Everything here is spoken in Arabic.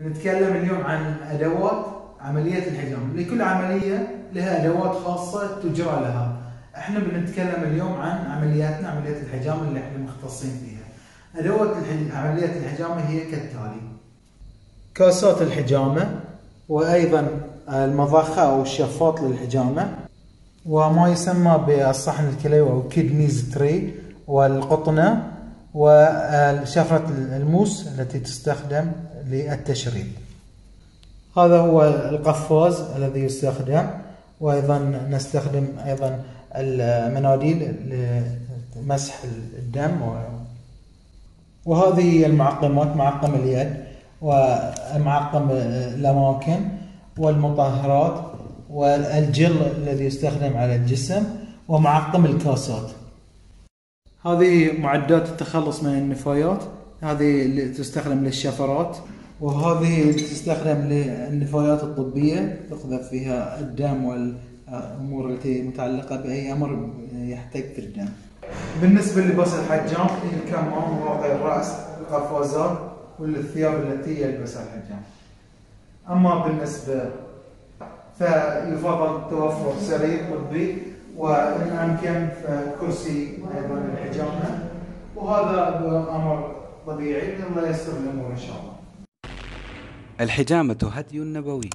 نتكلم اليوم عن أدوات عملية الحجام، لكل عملية لها أدوات خاصة تجرى لها. إحنا بنتكلم اليوم عن عملياتنا عملية الحجام اللي إحنا مختصين فيها. أدوات. عملية الحجامه هي كالتالي. كاسات الحجامة وأيضا المضخة أو الشفاط للحجامة وما يسمى بالصحن الكلوي أو كيدنيز تري والقطنة وشفرة الموس التي تستخدم للتشريب. هذا هو القفاز الذي يستخدم وأيضا نستخدم أيضا المناديل لمسح الدم. وهذه هي المعقمات معقم اليد ومعقم الأماكن والمطهرات والجل الذي يستخدم على الجسم ومعقم الكاسات. هذه معدات التخلص من النفايات هذه اللي تستخدم للشفرات وهذه تستخدم للنفايات الطبية تقذف فيها الدم والأمور التي متعلقة بأي أمر يحتاج في الدم. بالنسبة للباس الحجام الكمام واقي الرأس القفازات والثياب التي يلبسها الحجام. أما بالنسبة فيفضل توفر سرير طبي وإن أمكن فكرسي أيضا للحجامة وهذا أمر طبيعي الله ييسر الأمور إن شاء الله. الحجامة هدي نبوي.